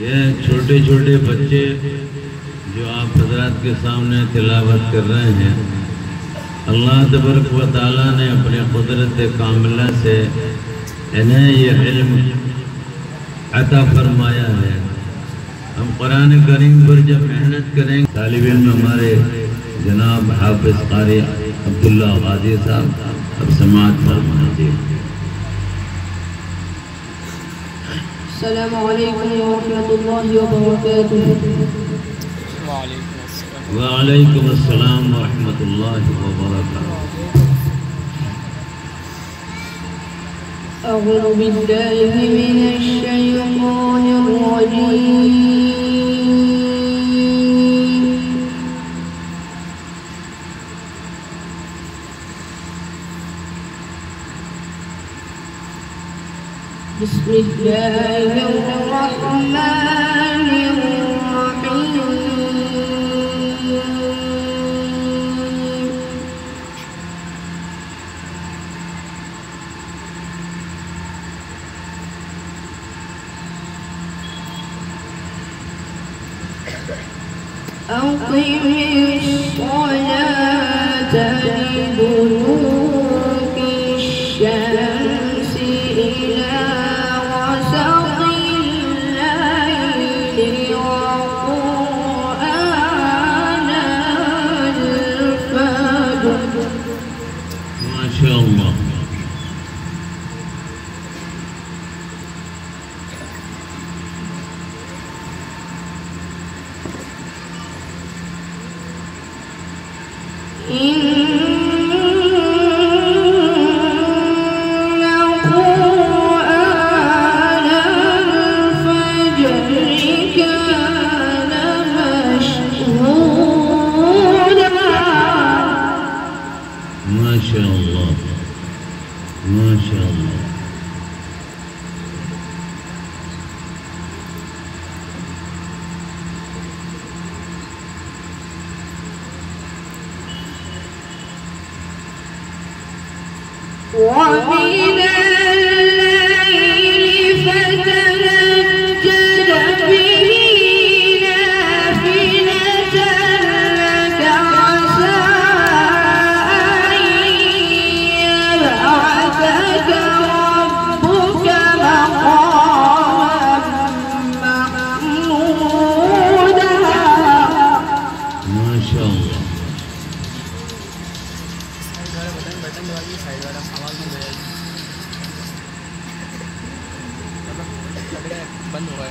یہ چھوٹے چھوٹے بچے جو آپ حضرات کے سامنے تلاوت کر رہے ہیں، اللہ تبرک و تعالیٰ نے اپنے قدرت کاملہ سے انہیں یہ علم عطا فرمایا ہے۔ ہم قرآن کریم پر جب محنت کریں گے، طالب علم ہمارے جناب حافظ قاری عبداللہ غازی صاحب، اب سماعت فرمائیں جی۔ گے السلام عليكم ورحمة الله وبركاته. وعليكم السلام ورحمة الله وبركاته. أعوذ بالله من الشيطان الرجيم. بسم الله الرحمن الرحيم. أقم الصلاة لدلوك إن 我，你的。bánh huệ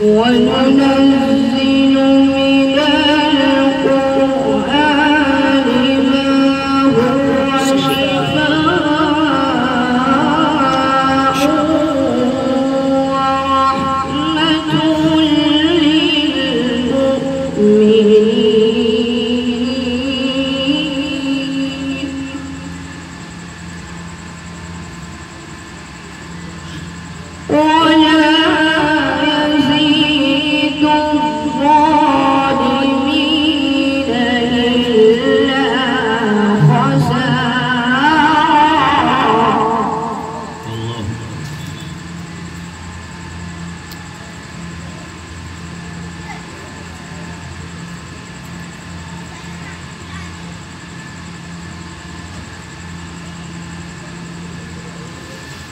وننزل من القرآن ما هو شفاء ورحمة للمؤمنين.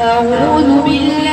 أعوذ بالله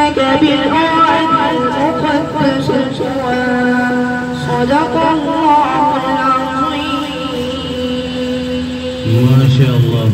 إنك بالأوعد المقدس سوى صدق الله العظيم. ما شاء الله.